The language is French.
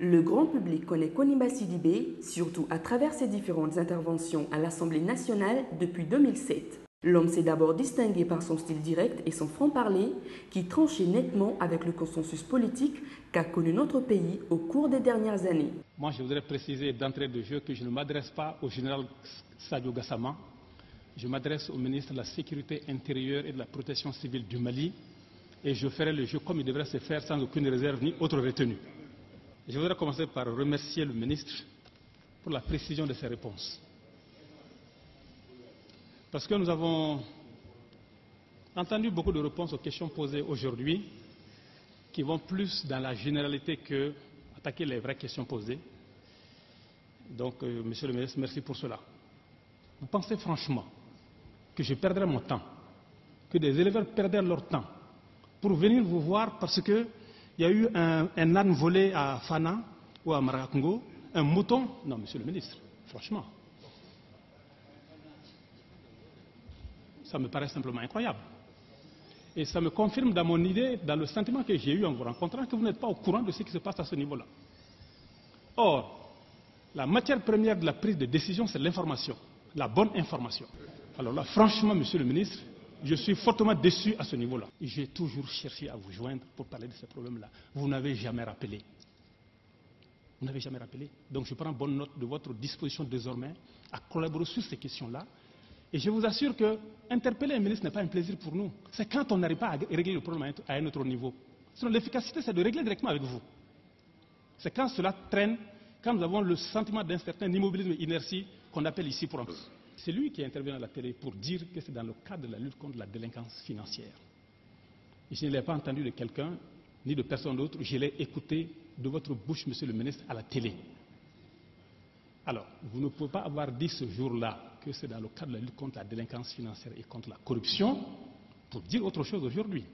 Le grand public connaît Koniba Sidibé, surtout à travers ses différentes interventions à l'Assemblée nationale depuis 2007. L'homme s'est d'abord distingué par son style direct et son franc-parler, qui tranchait nettement avec le consensus politique qu'a connu notre pays au cours des dernières années. Moi, je voudrais préciser d'entrée de jeu que je ne m'adresse pas au général Sadio Gassama, je m'adresse au ministre de la Sécurité intérieure et de la Protection civile du Mali, et je ferai le jeu comme il devrait se faire sans aucune réserve ni autre retenue. Je voudrais commencer par remercier le ministre pour la précision de ses réponses. Parce que nous avons entendu beaucoup de réponses aux questions posées aujourd'hui qui vont plus dans la généralité que attaquer les vraies questions posées. Donc, euh, Monsieur le ministre, merci pour cela. Vous pensez franchement que je perdrais mon temps, que des éleveurs perdraient leur temps pour venir vous voir parce qu'il y a eu un, un, âne volé à Fana ou à Maracongo, un mouton Non, Monsieur le ministre, franchement. ça me paraît simplement incroyable. Et ça me confirme dans mon idée, dans le sentiment que j'ai eu en vous rencontrant, que vous n'êtes pas au courant de ce qui se passe à ce niveau-là. Or, la matière première de la prise de décision, c'est l'information, la bonne information. Alors là, franchement, Monsieur le ministre, je suis fortement déçu à ce niveau-là. J'ai toujours cherché à vous joindre pour parler de ces problèmes-là. Vous n'avez jamais rappelé. Vous n'avez jamais rappelé. Donc je prends bonne note de votre disposition désormais à collaborer sur ces questions-là et je vous assure que interpeller un ministre n'est pas un plaisir pour nous. C'est quand on n'arrive pas à régler le problème à un autre niveau. Sinon, l'efficacité, c'est de régler directement avec vous. C'est quand cela traîne, quand nous avons le sentiment d'un certain immobilisme inertie qu'on appelle ici pour un. C'est lui qui intervient à la télé pour dire que c'est dans le cadre de la lutte contre la délinquance financière. Je ne l'ai pas entendu de quelqu'un, ni de personne d'autre, je l'ai écouté de votre bouche, monsieur le ministre, à la télé. Alors, vous ne pouvez pas avoir dit ce jour-là que c'est dans le cadre de la lutte contre la délinquance financière et contre la corruption pour dire autre chose aujourd'hui.